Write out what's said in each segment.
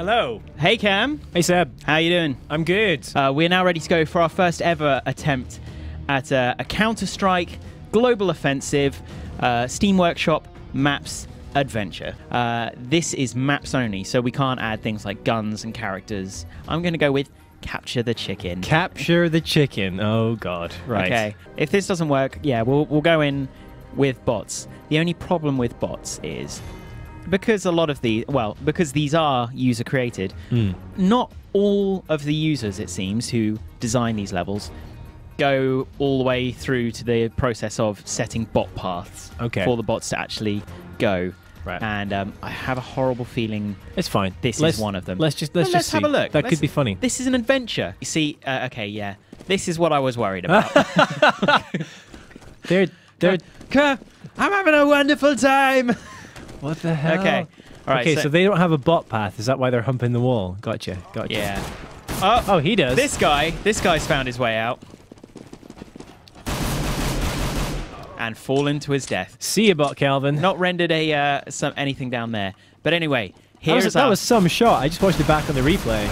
Hello. Hey Cam, Hey Seb. how you doing? I'm good. Uh, we're now ready to go for our first ever attempt at uh, a Counter Strike Global Offensive uh, Steam Workshop Maps Adventure. Uh, this is maps only, so we can't add things like guns and characters. I'm going to go with Capture the Chicken. Capture the chicken. Oh God. Right. Okay. If this doesn't work, yeah, we'll we'll go in with bots. The only problem with bots is because a lot of the well, because these are user created, Hmm. not all of the users it seems who design these levels go all the way through to the process of setting bot paths Okay. for the bots to actually go. Right. And um, I have a horrible feeling It's fine. this Let's- is one of them. Let's just let's Well, just have see. a look. That Let's- could be funny. This is an adventure. You see, uh, okay, yeah. This is what I was worried about. They're they're. I'm having a wonderful time. What the hell? Okay. All right. okay, so, they don't have a bot path. Is that why they're humping the wall? Gotcha. Gotcha. yeah. Oh, Oh, he does. this guy. This guy's found his way out and fallen to his death. See you, bot Calvin. Not rendered a uh, some anything down there. But anyway, that was, here's that was some shot. I just watched it back on the replay.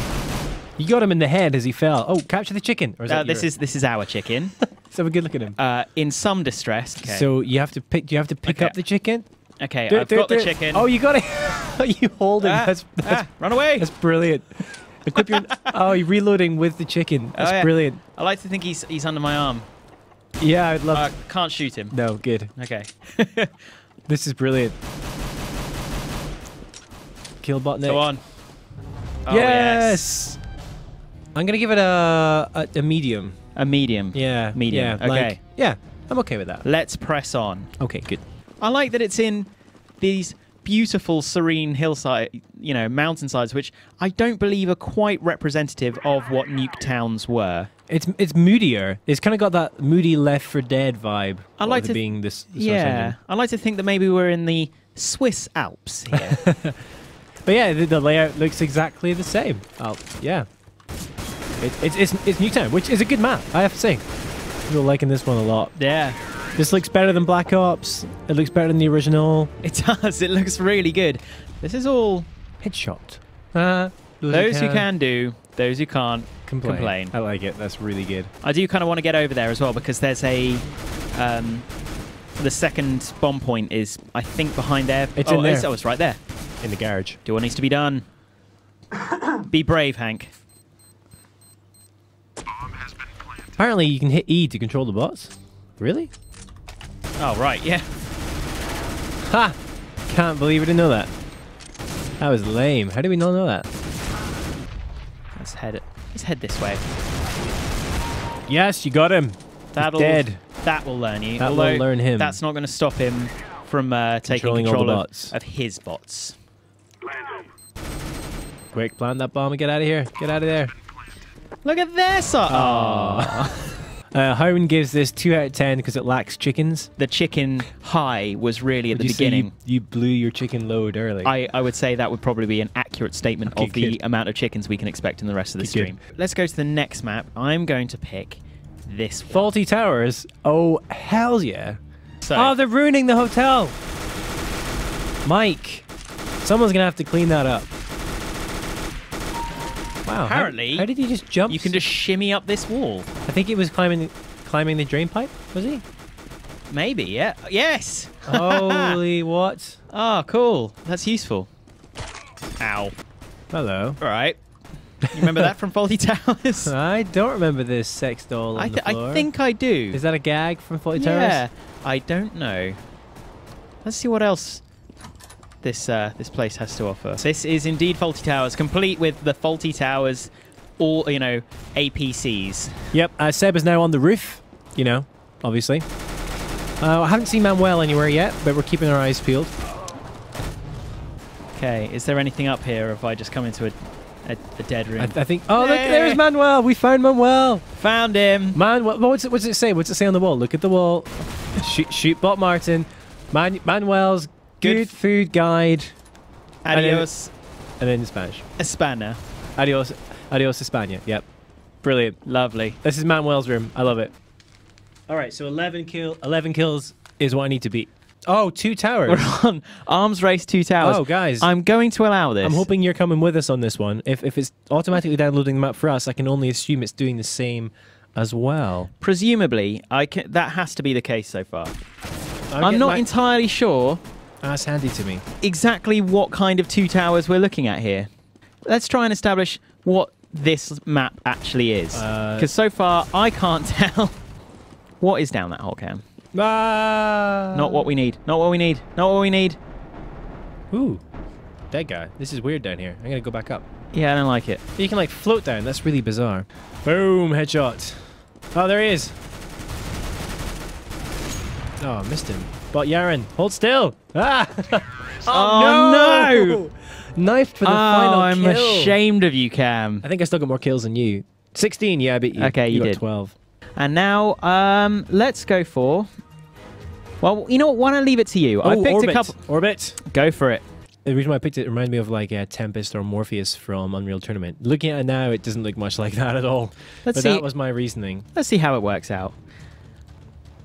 You got him in the head as he fell. Oh, capture the chicken. Or is uh, that this is this is our chicken. Let's have a good look at him. Uh, in some distress. Okay. So you have to pick. Do you have to pick Okay. up the chicken? Okay, Do- I've do- got the chicken. Oh, you got it. you hold him. Ah, that's that's, ah, run away. that's brilliant. Equip your. oh, you're reloading with the chicken. That's Oh, yeah. brilliant. I like to think he's he's under my arm. Yeah, I'd love. Uh, can't shoot him. no, good. Okay. This is brilliant. Kill bot Nick. Go on. Oh, yes. I'm gonna give it a, a a medium. A medium. Yeah. Medium, Yeah. like- okay. yeah. I'm okay with that. Let's press on. Okay. Good. I like that it's in these beautiful, serene hillside, you know, mountainsides, which I don't believe are quite representative of what nuke towns were. It's it's moodier. It's kind of got that moody Left 4 Dead vibe. I like to- being this. this yeah. I like to think that maybe we're in the Swiss Alps here. But yeah, the, the layout looks exactly the same. Oh, yeah. It, it's it's it's Nuketown, which is a good map. I have to say. I'm liking this one a lot. yeah, This looks better than Black Ops. It looks better than the original. it does. It looks really good. This is all Headshot. Uh, those who can do, those who can't complain. complain. I like it. That's really good. I do kind of want to get over there as well because there's a. Um, the second bomb point is, I think, behind there. It's oh, in there. It's, oh, it's right there. In the garage. Do what needs to be done. be brave, Hank. Apparently, you can hit E to control the bots. Really? Oh, right, yeah. Ha! Can't believe I didn't know that. That was lame. How did we not know that? Let's head it. Let's head this way. Yes, you got him. That'll dead. that will learn you. That will learn him. That's not going to stop him from uh, taking Controlling all the control of, of his bots. Quick, plant that bomb and get out of here. Get out of there. Look at this! Oh, Uh, gives this 2 out of 10 because it lacks chickens. the chicken high was really at Would the you beginning. You, you blew your chicken load early. I, I would say that would probably be an accurate statement Okay, of the good. amount of chickens we can expect in the rest of the Good, good. stream. Let's go to the next map. I'm going to pick this one. Fawlty Towers. Oh, hell yeah. So, Oh, they're ruining the hotel. Mike, someone's going to have to clean that up. Wow. how- Apparently, How, did he just jump? you can just shimmy up this wall. I think he was climbing climbing the drain pipe, was he? Maybe, yeah. Yes! Holy what? Oh, cool. That's useful. Ow. Hello. All right. You remember that from Fawlty Towers? I don't remember this sex doll on I, the floor. I think I do. Is that a gag from Fawlty yeah. Towers? Yeah, I don't know. Let's see what else this uh, this place has to offer. This is indeed Fawlty Towers, complete with the Fawlty Towers, all you know, APCs. Yep. Uh, Seb is now on the roof. You know, obviously. Uh, I haven't seen Manuel anywhere yet, but we're keeping our eyes peeled. Okay, is there anything up here? Or if I just come into a, a, a dead room? I, I think. Oh, look! There's Manuel. We found Manuel. Found him. Man, what, what's it? What's it say? What's it say on the wall? Look at the wall. shoot, shoot, Bot Martin. Man, Manuel's Good good, food guide, Adios, and then in Spanish. Espana. Adios, adios, España. Yep, brilliant. Lovely. This is Manuel's room. I love it. All right, so 11 kill, 11 kills is what I need to beat. Oh, two towers. We're on Arms Race Two Towers. Oh, guys. I'm going to allow this. I'm hoping you're coming with us on this one. If, if it's automatically downloading the map for us, I can only assume it's doing the same as well. Presumably, I can, that has to be the case so far. I'm, getting not entirely sure That's handy to me. exactly what kind of two towers we're looking at here. Let's try and establish what this map actually is. Uh, Because so far, I can't tell what is down that hole cam. Ah! Not what we need. Not what we need. Not what we need. Ooh, dead guy. This is weird down here. I'm gonna go back up. Yeah, I don't like it. You can like float down. That's really bizarre. Boom, headshot. Oh, there he is. Oh, I missed him. But Yaren, hold still. Ah! Oh, no! Knifed for the oh, final I'm kill. ashamed of you, Cam. I think I still got more kills than you. 16, yeah, I beat you. Okay, you got did. 12. And now, um, let's go for. Well, you know what? Why don't I leave it to you? I Oh, picked Orbit. a couple. Orbit. Go for it. The reason why I picked it reminded me of like uh, Tempest or Morpheus from Unreal Tournament. Looking at it now, it doesn't look much like that at all. Let's but see. that was my reasoning. Let's see how it works out.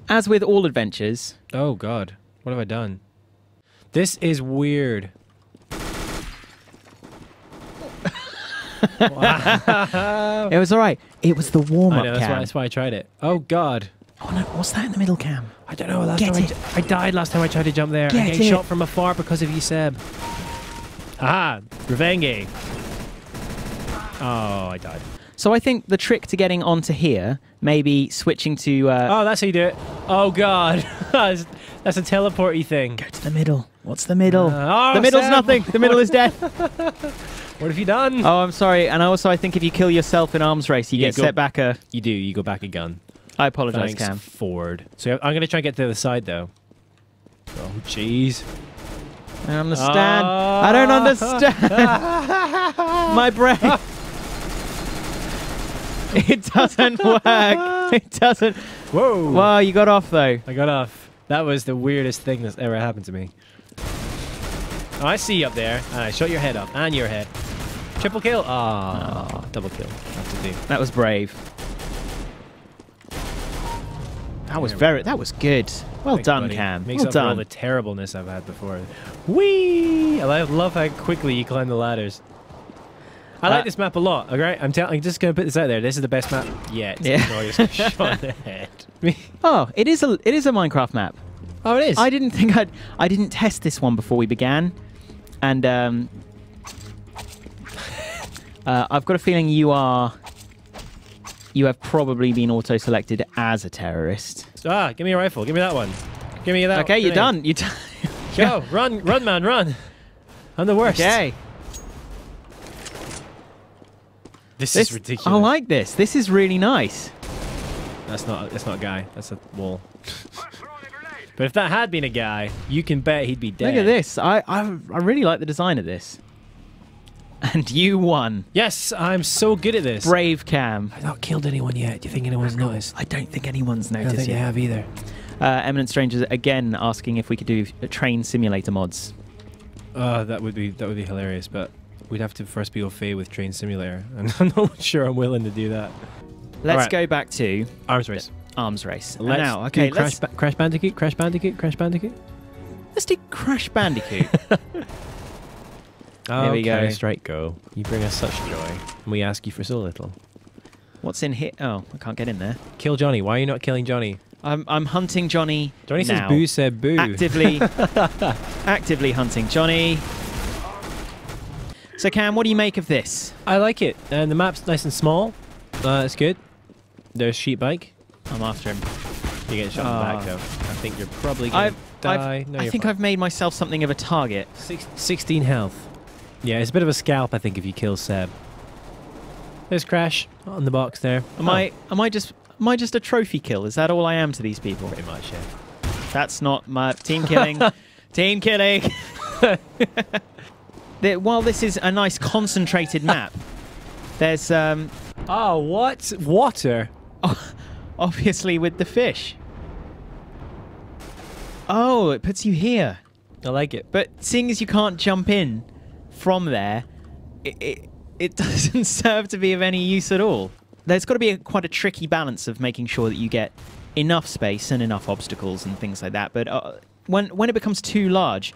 As with all adventures, Oh God, what have I done? This is weird. wow. it was all right. It was the warm I up know, that's why, that's why I tried it. Oh God. Oh no! What's that in the middle cam? I don't know. Last Get time I it. d- I, died last time I tried to jump there. Get getting it. shot from afar because of you, Seb. Aha! Revenge. Oh, I died. So I think the trick to getting onto here, maybe switching to uh, Oh, that's how you do it. Oh God, that's, a teleporty thing. go to the middle. What's the middle? Uh, oh, the middle's Seb. nothing. The middle is death. What have you done? oh, I'm sorry. And also, I think if you kill yourself in arms race, you Yeah, get go- set back a. You do. You go back a gun. I apologize, Thanks, Cam. Ford. So I'm gonna try and get to the other side though. Oh jeez. I don't understand. I don't Ah. understand. My brain. it doesn't work. It doesn't. Whoa! Well, you got off though. I got off. That was the weirdest thing that's ever happened to me. Oh, I see you up there. I shot your head up and your head. Triple kill. Ah, double kill. Have to do. That was brave. That was very. That was good. Well Thanks, done, buddy. Cam. Makes well up for all done. the terribleness I've had before. Whee! I love how quickly you climb the ladders. I like Uh, this map a lot. Okay, I'm, tell- I'm just gonna put this out there. This is the best map yet. Yeah. No, I just got shot in the head. Oh, it is a. It is a Minecraft map. oh, it is. I didn't think I'd. I didn't test this one before we began, and um, uh, I've got a feeling you are. You have probably been auto-selected as a terrorist. Ah, give me a rifle. Give me that one. Give me that. okay, you're done. You're done. Go, run, run, man, run. I'm the worst. Okay. This, This, is ridiculous. I like this. This is really nice. That's not. That's not a guy. That's a wall. but if that had been a guy, you can bet he'd be dead. Look at this. I, I I really like the design of this. And you won. Yes, I'm so good at this. Brave Cam. I've not killed anyone yet. Do you think anyone's noticed? I don't think anyone's noticed I don't noticed think they yet. have either. Uh, Eminent Strangers again asking if we could do uh, train simulator mods. Uh, that would be that would be hilarious, but we'd have to first be au fait with Train Simulator, and I'm not sure I'm willing to do that. Let's Alright. go back to Arms race. arms race. Let's now, okay, Crash, let's, ba- Crash Bandicoot, Crash Bandicoot, Crash Bandicoot. let's do Crash Bandicoot. Oh, we go. Strike go. You bring us such joy, and we ask you for so little. What's in here? Oh, I can't get in there. Kill Johnny. Why are you not killing Johnny? I'm I'm hunting Johnny. Johnny now. says boo said boo. Actively, actively hunting Johnny. So Cam, what do you make of this? I like it, and the map's nice and small. Uh, it's good. There's sheep bike. I'm after him. You get shot in the Ah. back though. I think you're probably gonna I've, die. I've, no, I think fine. I've made myself something of a target. Six, 16 health. Yeah, it's a bit of a scalp, I think, if you kill Seb. There's Crash on the box there. Am Oh, I am I just am I just a trophy kill? Is that all I am to these people? Pretty much, yeah. That's not my team killing. team killing. The- while this is a nice concentrated map, there's um, Oh, what? Water? obviously with the fish. Oh, it puts you here. I like it. But seeing as you can't jump in from there, it, it, it doesn't serve to be of any use at all. There's got to be a, quite a tricky balance of making sure that you get enough space and enough obstacles and things like that. But uh, when when it becomes too large,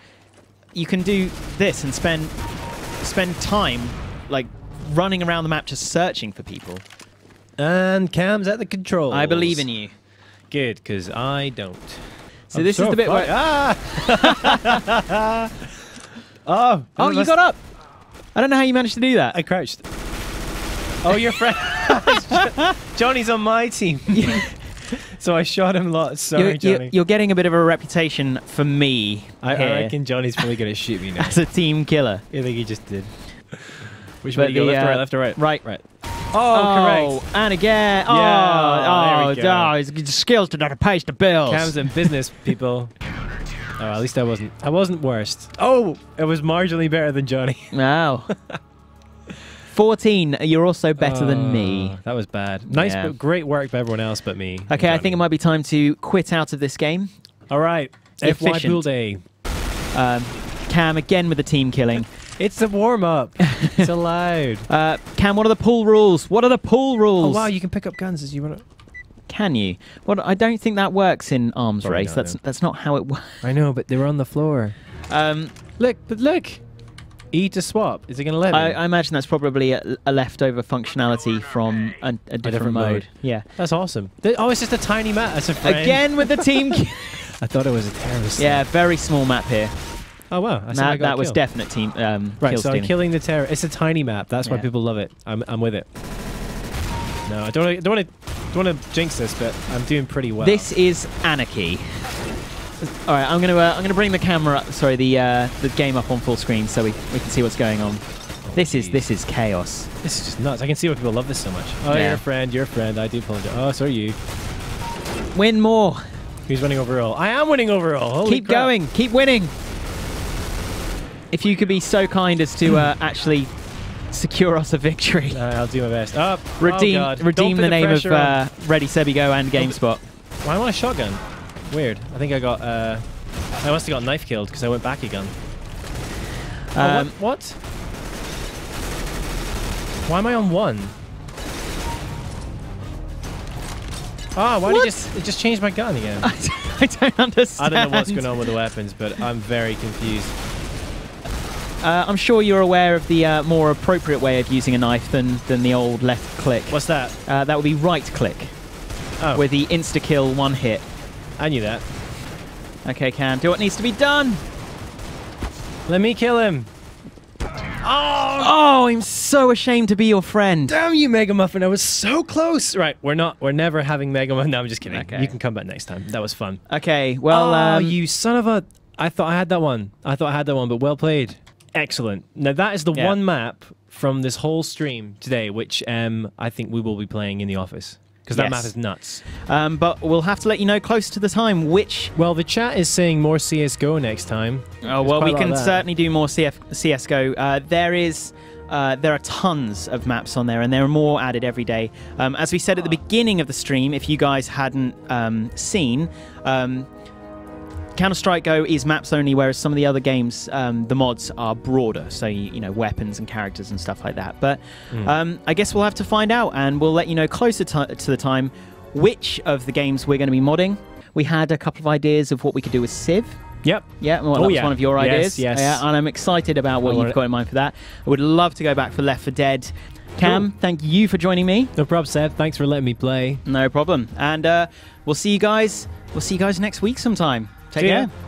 you can do this and spend spend time like running around the map just searching for people. And Cam's at the controls. I believe in you. Good, because I don't. So I'm this is the bit where Ah! oh, Oh, you got up. I don't know how you managed to do that. I crouched. Oh, your friend. Johnny's on my team. so I shot him lots. Sorry, you're, Johnny. you're, you're getting a bit of a reputation for me I, I reckon Johnny's probably going to shoot me now. as a team killer. I think he just did. Which But way do you go? Left or uh, right? Left or right? right. Right. Oh, correct. and again. Oh, Yeah, oh, there we go. oh, his his skills do not pay the bills. Cam's in business, people. Oh, at least I wasn't. I wasn't worst. Oh, it was marginally better than Johnny. Wow. 14, you're also better than me. Oh, That was bad. Nice, Yeah. but great work by everyone else but me. Okay, I think it might be time to quit out of this game. All right. FY Efficient. Pool Day. Um, Cam again with the team killing. It's a warm up. it's allowed. Uh, Cam, what are the pool rules? What are the pool rules? Oh wow, you can pick up guns as you want to. Can you? Well, I don't think that works in arms Probably race. not, That's no. that's not how it works. I know, but they were on the floor. Um, Look, but look. E to swap. Is it going to let me? I, I imagine that's probably a, a leftover functionality from a, a different, different mode. mode. Yeah. That's awesome. Oh, it's just a tiny map. That's a friend. Again with the team. I thought it was a terrorist. yeah, very small map here. Oh wow. I I That, that was definite team um, Right, so I'm killing the terror. It's a tiny map. That's why people love it. I'm, I'm with it. No, I don't. wanna- Don't want to. Don't want to jinx this, but I'm doing pretty well. This is anarchy. All right, I'm gonna uh, I'm gonna bring the camera, up, sorry, the uh, the game up on full screen so we, we can see what's going on. This is this is chaos. This is just nuts. I can see why people love this so much. Oh, Yeah. you're a friend. You're a friend. I do apologize. Oh, so are you. Win more. Who's winning overall? I am winning overall. Holy keep crap. going. Keep winning. If you could be so kind as to uh, actually secure us a victory. Uh, I'll do my best. Up. Redeem oh redeem Don't the name of uh, Ready Sebi Go and GameSpot. Why am I a shotgun? Weird. I think I got. Uh, I must have got knife killed because I went back again. gun. Oh, Um, what? what? Why am I on one? Ah, why did What? you just it just changed my gun again? I don't understand. I don't know what's going on with the weapons, but I'm very confused. Uh, I'm sure you're aware of the uh, more appropriate way of using a knife than, than the old left click. What's that? Uh, that would be right click Oh, with the insta kill one hit. I knew that. Okay, Cam, do what needs to be done. Let me kill him. Oh, oh, I'm so ashamed to be your friend. Damn you, Mega Muffin! I was so close. Right, we're not. We're never having Mega Muffin. No, I'm just kidding. Okay. You can come back next time. That was fun. Okay, well, oh, um, you son of a! I thought I had that one. I thought I had that one, but well played. Excellent. Now that is the Yeah. one map from this whole stream today, which um, I think we will be playing in the office because that Yes. map is nuts. um, but we'll have to let you know close to the time which. Well, the chat is saying more CS:GO next time. Oh well, we can certainly do more CF, CS:GO. Uh, there is. Uh, there are tons of maps on there, and there are more added every day. Um, as we said at the beginning of the stream, if you guys hadn't um, seen, um, Counter Strike Go is maps only, whereas some of the other games, um, the mods are broader, so you, know weapons and characters and stuff like that. But Hmm. um, I guess we'll have to find out, and we'll let you know closer to, to the time which of the games we're going to be modding. We had a couple of ideas of what we could do with Civ. Yep. Yeah, well, Oh, that was yeah. one of your ideas. yes. Yeah, and I'm excited about what you've got in mind for that. I would love to go back for Left 4 Dead. Cam, thank you for joining me. No problem, Seb. Thanks for letting me play. No problem. And uh, we'll see you guys. We'll see you guys next week sometime. Take care.